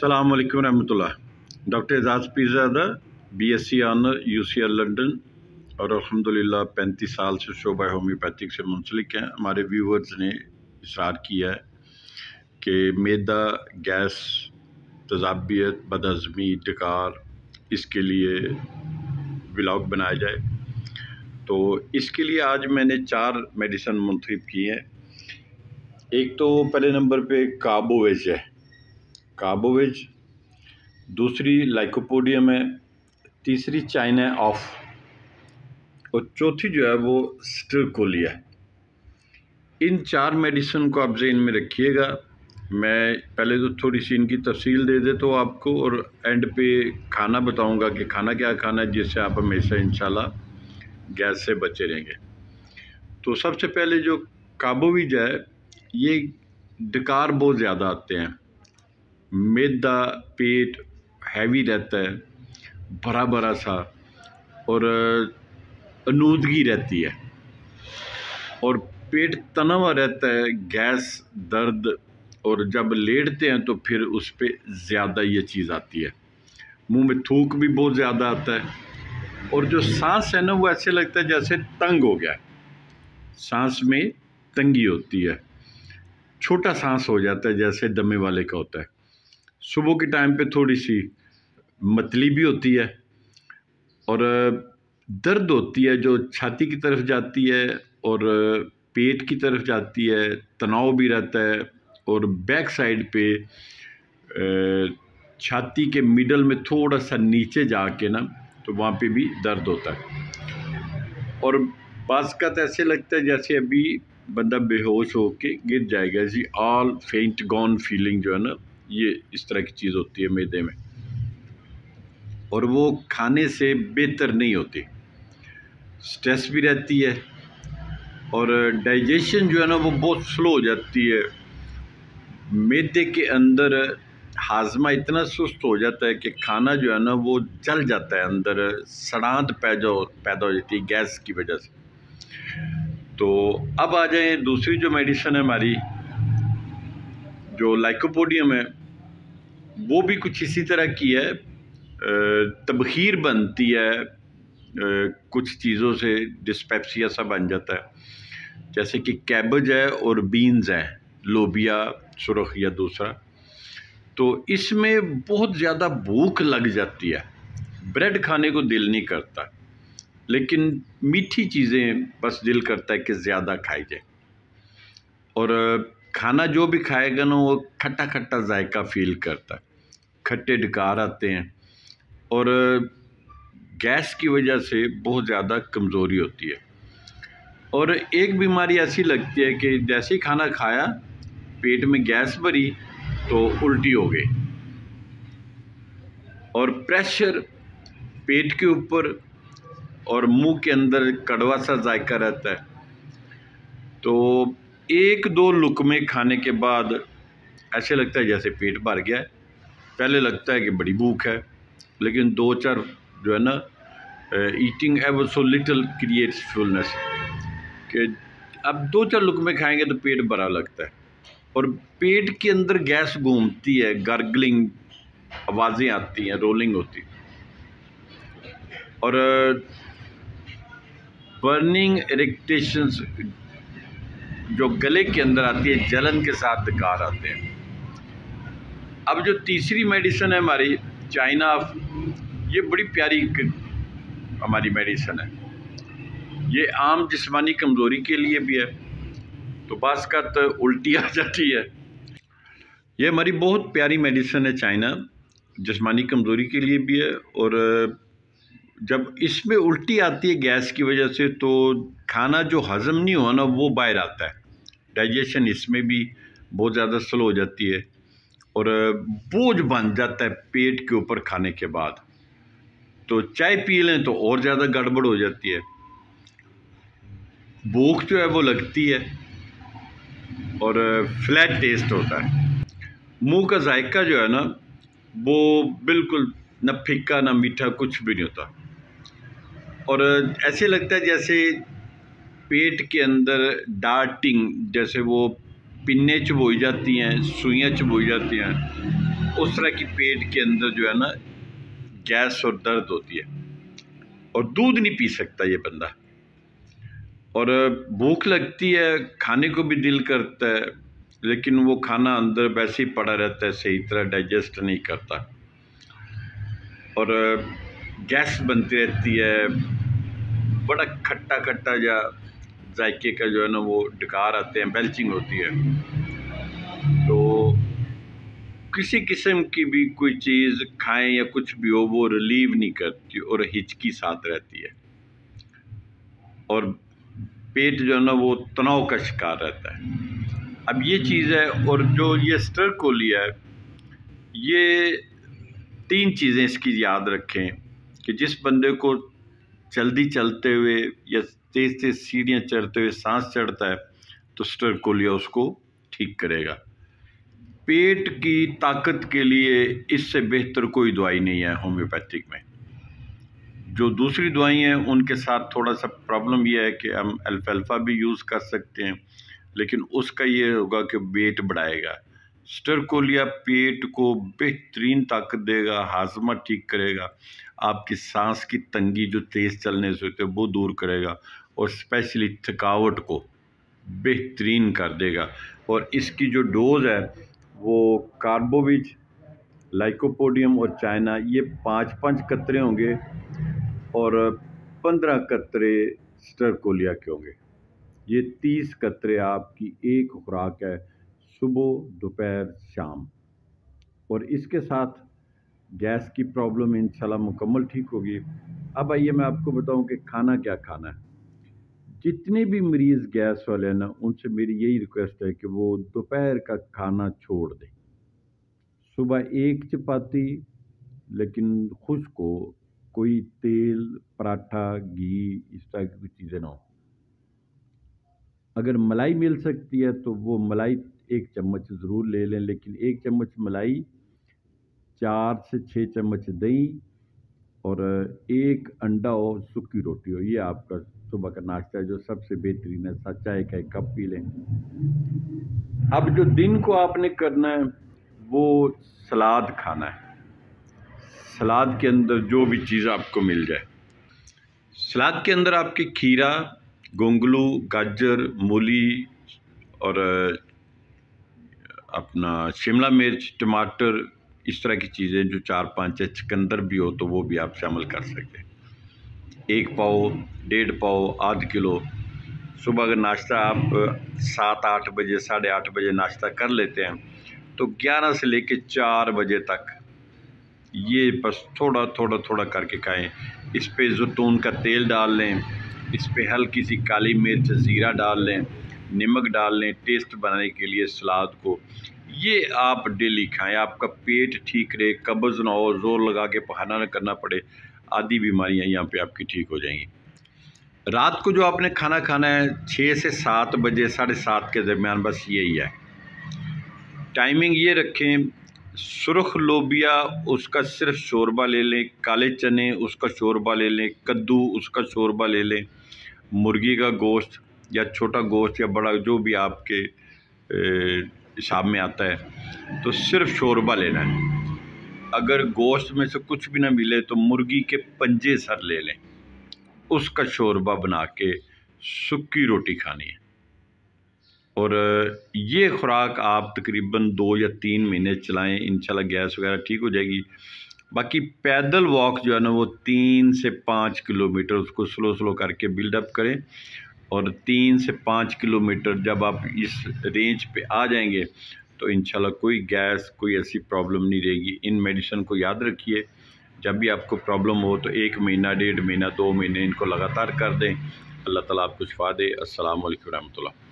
वालेकुम रहमतुल्लाह doctor Ejaz Pirzada BSc honour UCL London और अल्हम्दुलिल्लाह पैंतीस साल से शोबा होम्योपैथिक से मुंसलिक हैं। हमारे व्यूवर्स ने इसरार किया है कि मैदा, गैस, तजाबियत बदज़मी डकार इसके लिए ब्लॉग बनाया जाए। तो इसके लिए आज मैंने चार मेडिसन मुंतब की हैं। एक तो पहले नंबर पे काबोवेज है। काबोवेज, दूसरी लाइकोपोडियम है, तीसरी चाइना ऑफ़, और चौथी जो है वो स्टरकोलिया है। इन चार मेडिसिन को आप जेन में रखिएगा। मैं पहले तो थोड़ी सी इनकी तफसील दे देता हूँ आपको और एंड पे खाना बताऊँगा कि खाना क्या खाना है, जिससे आप हमेशा इंशाल्लाह गैस से बचे रहेंगे। तो सबसे पहले जो काबोविज है, ये डकार बहुत ज़्यादा आते हैं। मैदा पेट हैवी रहता है भरा भरा सा, और अनूदगी रहती है। और पेट तना हुआ रहता है, गैस, दर्द, और जब लेटते हैं तो फिर उस पर ज़्यादा ये चीज़ आती है। मुँह में थूक भी बहुत ज़्यादा आता है, और जो सांस है ना, वो ऐसे लगता है जैसे तंग हो गया सांस में तंगी होती है। छोटा सांस हो जाता है जैसे दमे वाले का होता है। सुबह के टाइम पे थोड़ी सी मतली भी होती है और दर्द होती है जो छाती की तरफ़ जाती है और पेट की तरफ़ जाती है, तनाव भी रहता है और बैक साइड पे छाती के मिडल में थोड़ा सा नीचे जाके ना तो वहाँ पे भी दर्द होता है। और बास का तो ऐसे लगता है जैसे अभी बंदा बेहोश हो के गिर जाएगा जी ऑल फेंट गॉन फीलिंग जो है ना ये इस तरह की चीज़ होती है मैदे में। और वो खाने से बेहतर नहीं होती। स्ट्रेस भी रहती है और डाइजेशन जो है ना वो बहुत स्लो हो जाती है। मैदे के अंदर हाजमा इतना सुस्त हो जाता है कि खाना जो है ना वो जल जाता है अंदर, सड़ांत पैदा पैदा हो जाती है गैस की वजह से। तो अब आ जाए, दूसरी जो मेडिसिन है हमारी, जो लाइकोपोडियम है वो भी कुछ इसी तरह की है। तबखीर बनती है। कुछ चीज़ों से डिस्पेप्सिया सा बन जाता है। जैसे कि कैबज है और बीन्स हैं, लोबिया, सुरख या दूसरा। तो इसमें बहुत ज़्यादा भूख लग जाती है। ब्रेड खाने को दिल नहीं करता। लेकिन मीठी चीज़ें बस दिल करता है कि ज़्यादा खाई जाए। और खाना जो भी खाएगा ना, वो खट्टा खट्टा जायका फील करता है। खट्टे डकार आते हैं और गैस की वजह से बहुत ज़्यादा कमज़ोरी होती है। और एक बीमारी ऐसी लगती है कि जैसे ही खाना खाया, पेट में गैस भरी तो उल्टी हो गई। और प्रेशर पेट के ऊपर और मुँह के अंदर कड़वा सा जायका रहता है। तो एक दो लुकमे खाने के बाद ऐसे लगता है जैसे पेट भर गया है। पहले लगता है कि बड़ी भूख है, लेकिन दो चार जो है ना eating ever so little creates fullness कि अब दो चार लुकमे खाएँगे तो पेट भरा लगता है। और पेट के अंदर गैस घूमती है गार्गलिंग आवाज़ें आती हैं रोलिंग होती और बर्निंग इरिक्टेशंस जो गले के अंदर आती है, जलन के साथ दिकार आते हैं। अब जो तीसरी मेडिसन है हमारी चाइना ये बड़ी प्यारी हमारी मेडिसन है। ये आम जिस्मानी कमज़ोरी के लिए भी है तो बास का तो उल्टी आ जाती है। ये हमारी बहुत प्यारी मेडिसन है चाइना जिस्मानी कमज़ोरी के लिए भी है, और जब इसमें उल्टी आती है गैस की वजह से तो खाना जो हज़म नहीं हुआ ना वो बाहर आता है। डाइजेशन इसमें भी बहुत ज़्यादा स्लो हो जाती है। और बोझ बन जाता है पेट के ऊपर खाने के बाद। तो चाय पी लें तो और ज़्यादा गड़बड़ हो जाती है। भूख जो है वो लगती है और फ्लैट टेस्ट होता है। मुँह का जायका जो है ना, वो बिल्कुल न फिक्का ना मीठा कुछ भी नहीं होता। और ऐसे लगता है जैसे पेट के अंदर डार्टिंग जैसे वो पिन्ने चबोई जाती हैं, सुइयाँ चबोई जाती हैं, उस तरह की पेट के अंदर जो है ना, गैस और दर्द होती है। और दूध नहीं पी सकता ये बंदा। और भूख लगती है, खाने को भी दिल करता है, लेकिन वो खाना अंदर वैसे ही पड़ा रहता है, सही तरह डाइजेस्ट नहीं करता। और गैस बनती रहती है, बड़ा खट्टा खट्टा या जायके का जो है ना वो डकार आते हैं बेल्चिंग होती है। तो किसी किस्म की भी कोई चीज़ खाएँ या कुछ भी हो, वो रिलीव नहीं करती और हिचकी साथ रहती है। और पेट जो है ना वो तनाव का शिकार रहता है। अब ये चीज़ है और जो ये स्टर कोलिया है, ये तीन चीज़ें इसकी याद रखें कि जिस बंदे को जल्दी चलते हुए या तेज़ तेज़ सीढ़ियाँ चढ़ते हुए सांस चढ़ता है तो स्टर कोलिया उसको ठीक करेगा। पेट की ताकत के लिए इससे बेहतर कोई दवाई नहीं है होम्योपैथिक में। जो दूसरी दवाई हैं, उनके साथ थोड़ा सा प्रॉब्लम यह है कि हम अल्फ़ा भी यूज़ कर सकते हैं, लेकिन उसका ये होगा कि वेट बढ़ाएगा। स्टरकोलिया पेट को बेहतरीन ताकत देगा, हाजमा ठीक करेगा। आपकी सांस की तंगी जो तेज़ चलने से होती है, वो दूर करेगा और स्पेशली थकावट को बेहतरीन कर देगा। और इसकी जो डोज़ है, वो कार्बोविज लाइकोपोडियम और चाइना, ये पाँच पाँच कतरे होंगे और पंद्रह कतरे स्टरकोलिया के होंगे। ये तीस कतरे आपकी एक खुराक है सुबह, दोपहर, शाम। और इसके साथ गैस की प्रॉब्लम, इंशाल्लाह मुकम्मल ठीक होगी। अब आइए मैं आपको बताऊँ कि खाना क्या खाना है। जितने भी मरीज़ गैस वाले हैं ना, उनसे मेरी यही रिक्वेस्ट है कि वो दोपहर का खाना छोड़ दें। सुबह एक चपाती, लेकिन खुश को कोई तेल, पराठा, घी, इस तरह की चीज़ें ना हो। अगर मलाई मिल सकती है तो वो मलाई एक चम्मच ज़रूर ले लें, लेकिन एक चम्मच मलाई, चार से छः चम्मच दही और एक अंडा हो सूखी रोटी। हो ये आपका सुबह का नाश्ता है, जो सबसे बेहतरीन है। सा चाय का एक कप पी लें। अब जो दिन को आपने करना है, वो सलाद खाना है। सलाद के अंदर जो भी चीज़ आपको मिल जाए। सलाद के अंदर आपके खीरा, गोंगलू, गाजर, मूली और अपना शिमला मिर्च, टमाटर, इस तरह की चीज़ें जो चार पाँच है चकंदर भी हो तो वो भी आप शामिल कर सकते हैं। एक पाव, डेढ़ पाव, आध किलो। सुबह अगर नाश्ता आप सात, आठ बजे, साढ़े आठ बजे नाश्ता कर लेते हैं तो ग्यारह से लेके चार बजे तक ये बस थोड़ा थोड़ा थोड़ा करके खाएँ। इस पर जैतून का तेल डाल लें, इस पर हल्की सी काली मिर्च, ज़ीरा डाल लें नमक डाल लें टेस्ट बनाने के लिए सलाद को। ये आप डेली खाएँ। आपका पेट ठीक रहे, कब्ज़ ना हो, ज़ोर लगा के पहाना ना करना पड़े आदि बीमारियाँ यहाँ पे आपकी ठीक हो जाएँगी। रात को जो आपने खाना खाना है छः से सात बजे, साढ़े सात के दरमियान, बस यही है। टाइमिंग ये रखें, सुरख लोबिया, उसका सिर्फ़ शोरबा ले लें, काले चने, उसका शोरबा ले लें, कद्दू, उसका शोरबा ले लें, मुर्गी का गोश्त या छोटा गोश्त या बड़ा जो भी आपके हिसाब में आता है तो सिर्फ़ शोरबा लेना है। अगर गोश्त में से कुछ भी ना मिले तो मुर्गी के पंजे सर ले लें। उसका शोरबा बना के सूखी रोटी खानी है। और, ये खुराक आप तकरीबन दो या तीन महीने चलाएँ, इंशाल्लाह गैस वगैरह ठीक हो जाएगी। बाकी पैदल वॉक जो है ना, वो तीन से पाँच किलोमीटर उसको स्लो स्लो करके बिल्डअप करें। और तीन से पाँच किलोमीटर जब आप इस रेंज पे आ जाएँगे तो इन कोई गैस, कोई ऐसी प्रॉब्लम नहीं रहेगी। इन मेडिसन को याद रखिए। जब भी आपको प्रॉब्लम हो तो एक महीना, डेढ़ महीना, दो महीने इनको लगातार कर दें। अल्लाह ताला आपको शिफा दे। असल वालेकुम रहमतुल्लाह